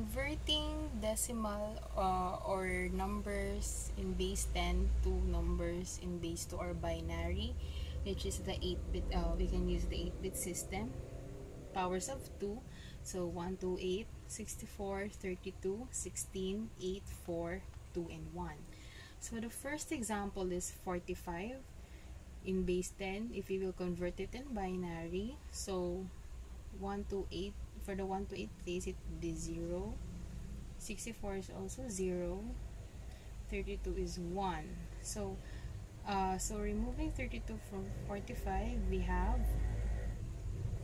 converting decimal uh, or numbers in base 10 to numbers in base 2 or binary which is the 8-bit uh, we can use the 8-bit system. Powers of 2 so 1 2 8 64 32 16 8 4 2 and 1 so the first example is 45 in base 10 if we will convert it in binary. So 1 to 8 for the 1 to 8 place it be 0 64 is also 0 32 is 1 so uh, so removing 32 from 45 we have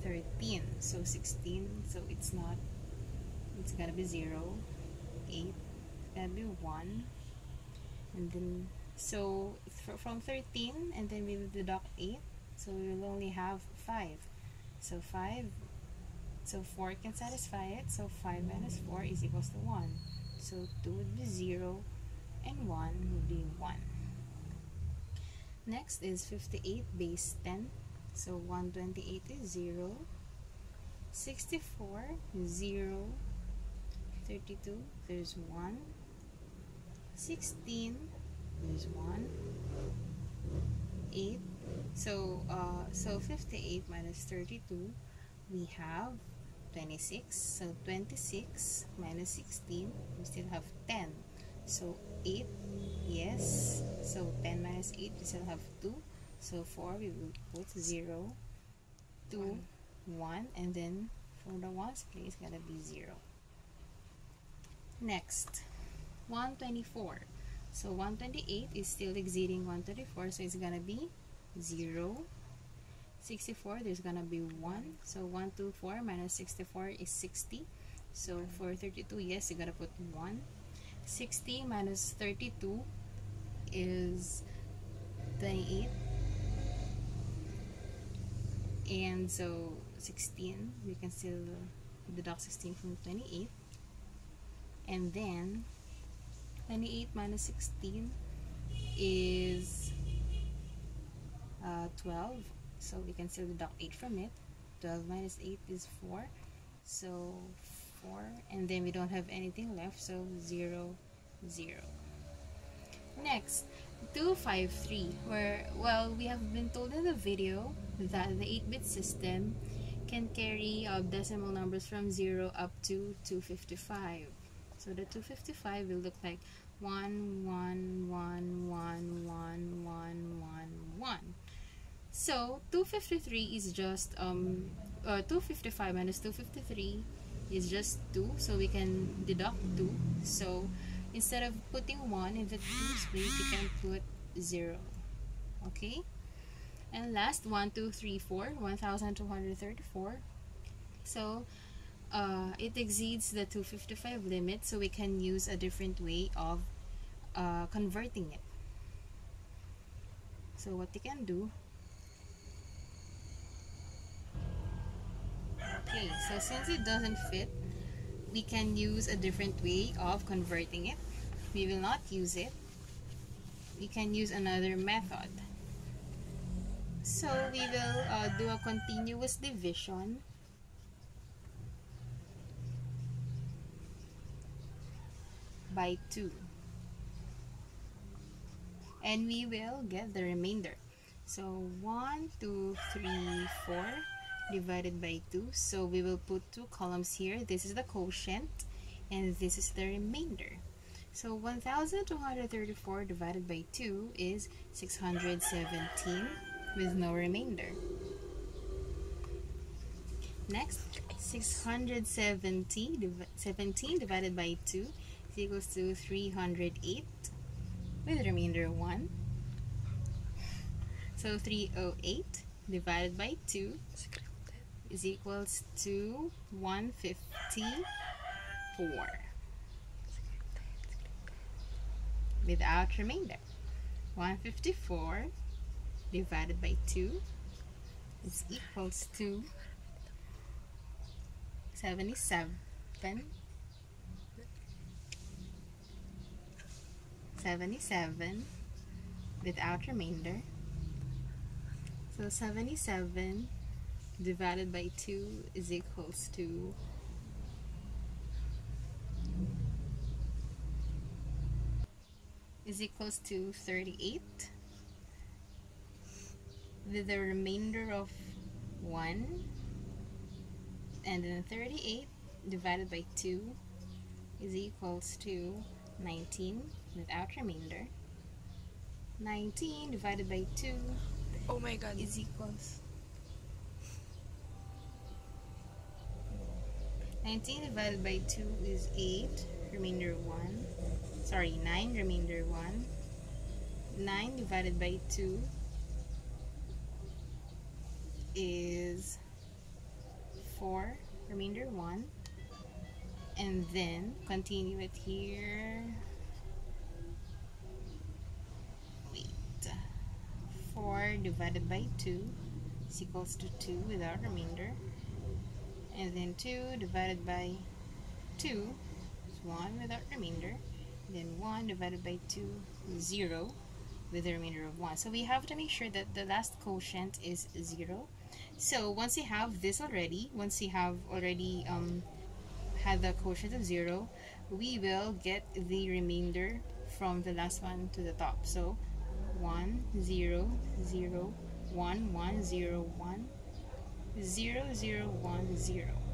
13 so 16 so it's not it's gonna be 0 8 gonna be 1 and then so from 13 and then we will deduct 8 so we will only have 5 so 5 so 4 can satisfy it. So 5 minus 4 is equals to 1. So 2 would be 0 and 1 would be 1. Next is 58 base 10. So 128 is 0. 64 0. 32 there's 1. 16 there's 1. 8 so uh, so 58 minus 32 we have 26 so 26 minus 16 we still have 10 so 8 yes so 10 minus 8 we still have 2 so 4 we will put 0 2 1, 1 and then for the ones place gonna be 0 next 124 so 128 is still exceeding 124 so it's gonna be 0 64 there's gonna be 1 so 1 2 4 minus 64 is 60 so for 32 yes you gotta put 1 60 minus 32 is 28 and so 16 we can still deduct 16 from 28 and then 28 minus 16 is uh, 12 so we can still deduct 8 from it. 12 minus 8 is 4 so 4 and then we don't have anything left so 0 0 next 253 where well we have been told in the video that the 8-bit system can carry uh, decimal numbers from 0 up to 255 so the 255 will look like 1 1 1 1 1 1 1 1 so 253 is just um uh, 255 minus 253 is just 2 so we can deduct 2 so instead of putting 1 in the 2's place we can put 0 okay? And last 1 2 3 4 1234 so uh, it exceeds the 255 limit so we can use a different way of uh, converting it. So what you can do Okay, so since it doesn't fit, we can use a different way of converting it. We will not use it. We can use another method. So we will uh, do a continuous division. by 2 and we will get the remainder so 1 2 3 4 divided by 2 so we will put two columns here. This is the quotient and this is the remainder. So 1234 divided by 2 is 617 with no remainder. Next 670 div 17 divided by 2 is equals to 308 with remainder 1 so 308 divided by 2 is equals to 154 without remainder. 154 divided by 2 is equals to 77 77 without remainder. So 77 divided by 2 is equals to is equals to 38 with the remainder of 1 and then 38 divided by 2 is equals to 19 without remainder 19 divided by 2 oh my god. is equals 19 divided by 2 is 8 remainder 1 sorry 9 remainder 1 9 divided by 2 is 4 remainder 1 and then continue it here. Wait. 4 divided by 2 is equals to 2 without remainder and then 2 divided by 2 is 1 without remainder. Then 1 divided by 2 is 0 with the remainder of 1 so we have to make sure that the last quotient is 0 so once you have this already once you have already um, had the quotient of 0 we will get the remainder from the last one to the top. So 1 0 0 1 1 0 1 0 0 1 0